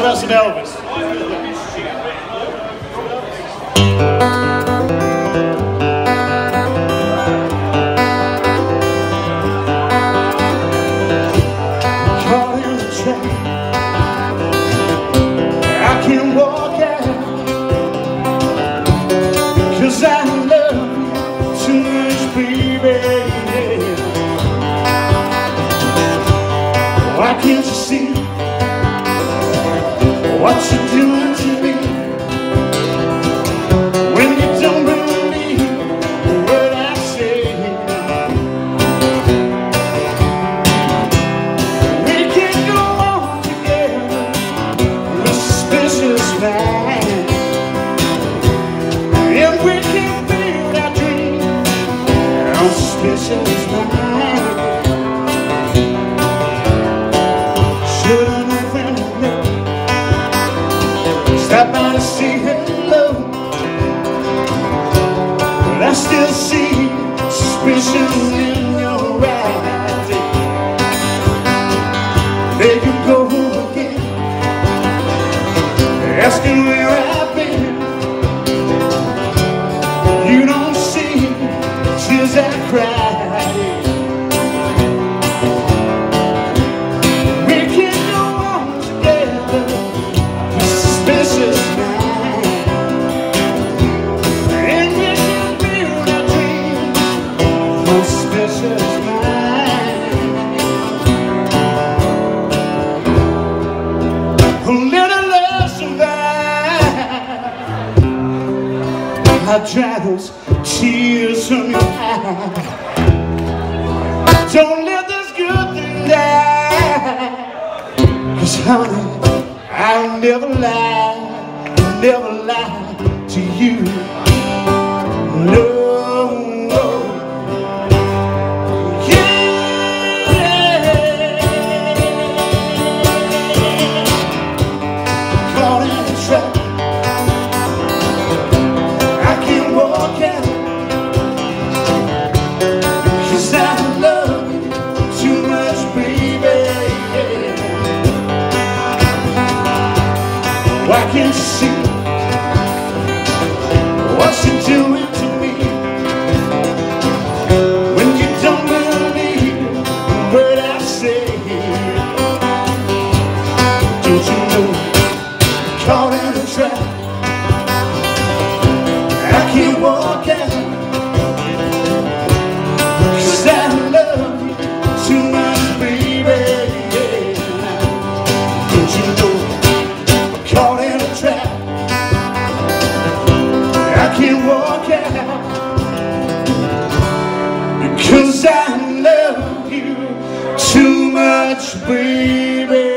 How about some Elvis? Can't see what you're doing to me? When you don't believe what I say. We can go on together, a suspicious man, we can build our dream on suspicious mind. Asking where I've been. You don't see tears I cry. We I dry those tears from your eyes. Don't let this good thing die. Cause honey, I'll never lie Never lie to you I can't walk out. Cause I love you too much, baby. Don't you know? I'm caught in a trap. I can't walk out. Because I love you too much, baby.